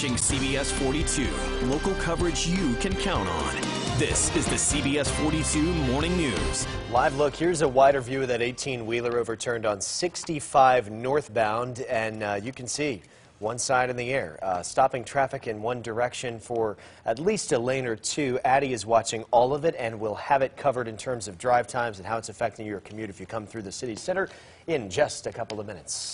watching CBS 42, local coverage you can count on. This is the CBS 42 Morning News. Live look, here's a wider view of that 18-wheeler overturned on 65 northbound, and uh, you can see one side in the air, uh, stopping traffic in one direction for at least a lane or two. Addie is watching all of it, and will have it covered in terms of drive times and how it's affecting your commute if you come through the city center in just a couple of minutes.